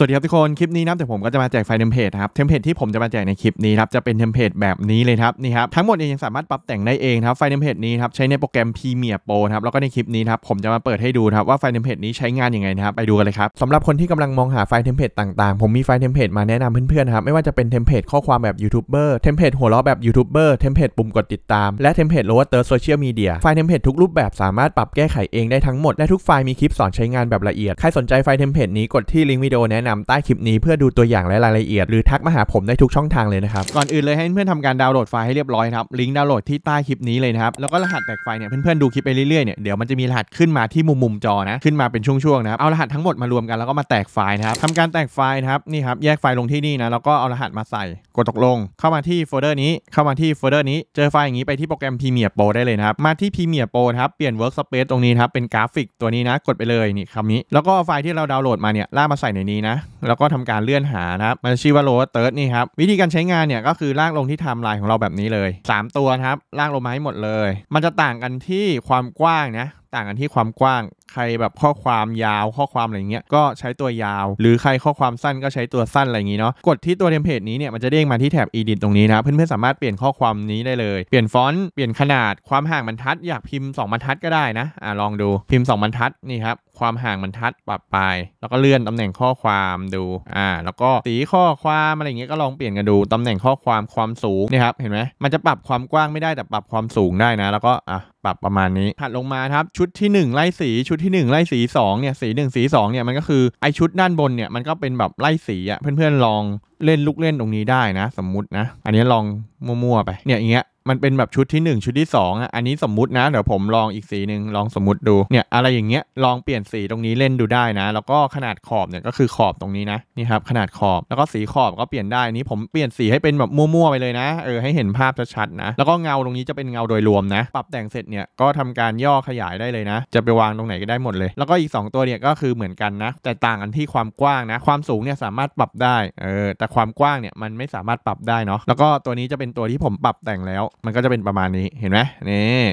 สวัสดีครับทุกคน คลิปนี้นะครับแต่ผมก็จะมาแจกไฟล์เทมเพลตครับเทมเพลตที่ผมจะมาแจกในคลิปนี้ครับจะเป็นเทมเพลตแบบนี้เลยครับนี่ครับทั้งหมดเองยังสามารถปรับแต่งได้เองครับไฟล์เทมเพลตนี้ครับใช้ในโปรแกรม Premiere Pro ครับแล้วก็ในคลิปนี้ครับผมจะมาเปิดให้ดูครับว่าไฟล์เทมเพลตนี้ใช้งานยังไงนะครับไปดูกันเลยครับสำหรับคนที่กำลังมองหาไฟล์เทมเพลตต่างๆ ผมมีไฟล์เทมเพลตมาแนะนำเพื่อนๆครับไม่ว่าจะเป็นเทมเพลตข้อความแบบยูทูบเบอร์เทมเพลตหัวเราะแบบยูทูบเบอร์เทมเพลตปุ่มกดติดตามและเทมเพลต lower third โซเชียลมีเดียไฟล์เทมเพลตทุกรูปแบบสามารถปรับแก้ไขเองได้ทั้งหมดและทุกไฟล์มีคลิปสอนใช้งานแบบละเอียดใครสนใจไฟล์เทมเพลตนี้กดที่ลิงก์วิดีโอแนะนำใต้คลิปนี้เพื่อดูตัวอย่างและรายละเอียด หรือทักมาหาผมได้ทุกช่องทางเลยนะครับ ก่อนอื่นเลยให้เพื่อนๆทำการดาวน์โหลดไฟล์ให้เรียบร้อยครับ ลิงก์ดาวน์โหลดที่ใต้คลิปนี้เลยนะครับ แล้วก็รหัสแตกไฟล์เนี่ยเพื่อนๆดูคลิปไปเรื่อยๆเนี่ยเดี๋ยวมันจะมีรหัสขึ้นมาที่มุมมุมจอนะขึ้นมาเป็นช่วงๆนะครับเอารหัสทั้งหมดมารวมกันแล้วก็มาแตกไฟล์นะครับทำการแตกไฟล์นะครับนี่ครับแยกไฟล์ลงที่นี่นะแล้วก็เอารหัสมาใส่กดตกลง เข้ามาที่โฟลเดอร์นี้เข้ามาที่โฟลเดอร์นี้เจอไฟล์อย่างนี้ไปที่โปรแกรม Premiere Pro ได้เลยนะครับมาที่ Premiere Pro ครับเปลี่ยน Workspace ตรงนี้ครับเป็นกราฟิกตัวนี้นะกดไปเลยนี่คำนี้แล้วก็ไฟล์ที่เราดาวน์โหลดมาเนี่ยลากมาใส่ในนี้นะแล้วก็ทำการเลื่อนหานะครับมันชื่อว่า lower third นี่ครับวิธีการใช้งานเนี่ยก็คือลากลงที่ไทม์ไลน์ของเราแบบนี้เลย 3 ตัวนะครับลากลงมาให้หมดเลย มันจะต่างกันที่ความกว้างนะต่างกันที่ความกว้าง ใครแบบข้อความยาวข้อความอะไรเงี้ยก็ใช้ตัวยาว หรือใครข้อความสั้นก็ใช้ตัวสั้นอะไรอย่างงี้เนาะกดที่ตัวเทมเพลตนี้เนี่ยมันจะเด้งมาที่แถบ edit ตรงนี้นะเพื่อนๆสามารถเปลี่ยนข้อความนี้ได้เลย เปลี่ยนฟอนต์เปลี่ยนขนาดความห่างบรรทัด อยากพิมพ์2บรรทัดก็ได้นะอ่าลองดูพิมพ์2บรรทัดนี่ครับความห่างบรรทัดปรับไป แล้วก็เลื่อนตำแหน่งข้อความดูอ่าแล้วก็สีข้อความอะไรเงี้ยก็ลองเปลี่ยนกันดูตำแหน่งข้อความความสูงนี่ครับเห็นไหมมันจะปรับความกว้างไม่ได้แต่ปรับความสูงได้นะ แล้วก็อะปรับประมาณนี้ถัดลงมาครับชุดที่1ไล่สีชุดที่1ไล่สี2เนี่ยสี1สี2เนี่ยมันก็คือไอ้ชุดด้านบนเนี่ยมันก็เป็นแบบไล่สีอะ่ะเพื่อนๆลองเล่นลูกเล่นตรงนี้ได้นะ สมมุตินะ อันนี้ลองมั่วๆไปเนี่ยอย่างเงี้ย มันเป็นแบบชุดที่1ชุดที่ 2อะอันนี้สมมุตินะ เดี๋ยวผมลองอีกสีหนึ่งลองสมมุติดูเนี่ยอะไรอย่างเงี้ยลองเปลี่ยนสีตรงนี้เล่นดูได้นะ แล้วก็ขนาดขอบเนี่ยก็คือขอบตรงนี้นะนี่ครับขนาดขอบแล้วก็สีขอบก็เปลี่ยนได้นี้ผมเปลี่ยนสีให้เป็นแบบมั่วๆไปเลยนะเออให้เห็นภาพชัดๆนะแล้วก็เงาตรงนี้จะเป็นเงาโดยรวมนะ ปรับแต่งเสร็จเนี่ยก็ทำการย่อขยายได้เลยนะ จะไปวางตรงไหนก็ได้หมดเลย แล้วก็อีก 2 ตัวเนี่ยก็คือเหมือนกันนะ แต่ต่างกันที่ความกว้างนะ ความสูงเนี่ยสามารถปรับได้เออแต่ความกว้างเนี่ยมันไม่สามารถปรับได้เนาะแล้วก็ตัวนี้จะเป็นตัวที่ผมปรับแต่งแล้วมันก็จะเป็นประมาณนี้เห็นไหมนี่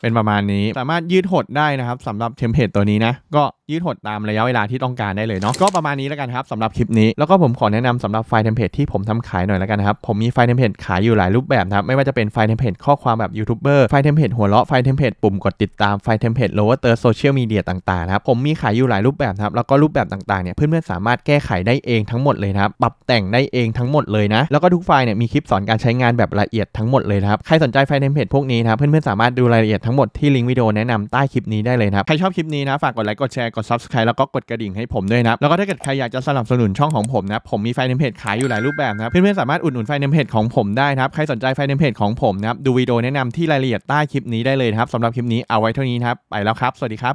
เป็นประมาณนี้สามารถยืดหดได้นะครับสำหรับเทมเพลตตัวนี้นะก็ยืดหดตามระยะเวลาที่ต้องการได้เลยเนาะก็ประมาณนี้แล้วกันครับสำหรับคลิปนี้ แล้วก็ผมขอแนะนำสำหรับไฟล์เทมเพลตที่ผมทำขายหน่อยแล้วกันนะครับ ผมมีไฟล์เทมเพลตขายอยู่หลายรูปแบบนะครับ ไม่ว่าจะเป็นไฟล์เทมเพลตข้อความแบบยูทูบเบอร์ไฟล์เทมเพลตหัวเราะไฟล์เทมเพลตปุ่มกดติดตามไฟล์เทมเพลต lower third โซเชียลมีเดียต่างๆนะครับผมมีขายอยู่หลายรูปแบบครับแล้วก็รูปแบบต่างๆเนี่ยเพื่อนๆสามารถแก้ไขได้เองทั้งหมดเลยนะครับปรับแต่งได้เองทั้งหมดเลยนะแล้วก็ทุกไฟล์เนี่ยมีคลิปสอนการใช้งานแบบละเอียดทั้งหมดเลยนะครับใครสนใจไฟล์เทมเพลตพวกนี้นะครับเพื่อนๆสามารถดูรายละเอียดทั้งหมดที่ลิงก์วิดีโอแนะนำใต้คลิปนี้ได้เลยนะครับใครชอบคลิปนี้นะฝากกดไลค์กดแชร์กด subscribe แล้วก็กดกระดิ่งให้ผมด้วยนะแล้วก็ถ้าเกิดใครอยากจะสนับสนุนช่องของผมนะผมมีไฟล์เนมเพจขายอยู่หลายรูปแบบนะเพื่อนๆสามารถอุดหนุนไฟล์เนมเพจของผมได้นะครับใครสนใจไฟล์เนมเพจของผมนะครับดูวิดีโอแนะนำที่รายละเอียดใต้คลิปนี้ได้เลยนะครับสำหรับคลิปนี้เอาไว้เท่านี้ครับไปแล้วครับ สวัสดีครับ